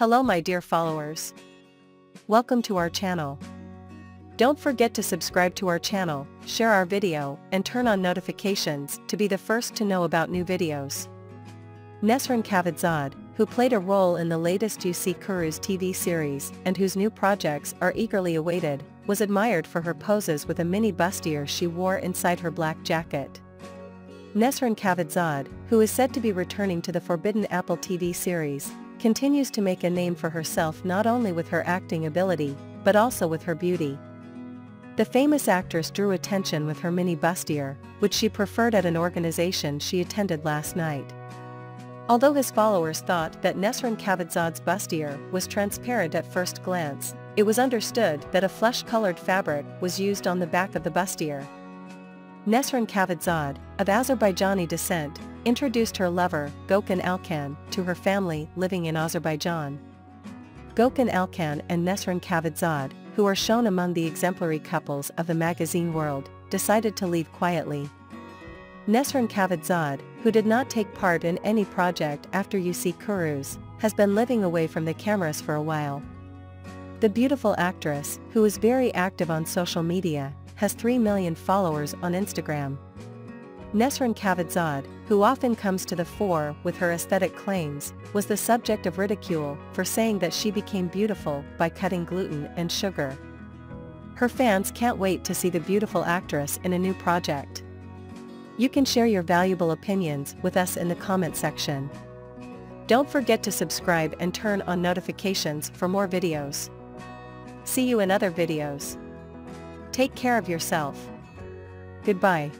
Hello my dear followers. Welcome to our channel. Don't forget to subscribe to our channel, share our video, and turn on notifications to be the first to know about new videos. Nesrin Cavadzade, who played a role in the latest Üç Kuruş TV series and whose new projects are eagerly awaited, was admired for her poses with a mini bustier she wore inside her black jacket. Nesrin Cavadzade, who is said to be returning to the Forbidden Apple TV series, continues to make a name for herself not only with her acting ability, but also with her beauty. The famous actress drew attention with her mini bustier, which she preferred at an organization she attended last night. Although his followers thought that Nesrin Cavadzade's bustier was transparent at first glance, it was understood that a flesh-colored fabric was used on the back of the bustier. Nesrin Cavadzade, of Azerbaijani descent, introduced her lover, Gökhan Alkan, to her family living in Azerbaijan. Gökhan Alkan and Nesrin Cavadzade, who are shown among the exemplary couples of the magazine world, decided to leave quietly. Nesrin Cavadzade, who did not take part in any project after Üç Kuruş, has been living away from the cameras for a while. The beautiful actress, who is very active on social media, has 3 million followers on Instagram. Nesrin Cavadzade, who often comes to the fore with her aesthetic claims, was the subject of ridicule for saying that she became beautiful by cutting gluten and sugar. Her fans can't wait to see the beautiful actress in a new project. You can share your valuable opinions with us in the comment section. Don't forget to subscribe and turn on notifications for more videos. See you in other videos. Take care of yourself. Goodbye.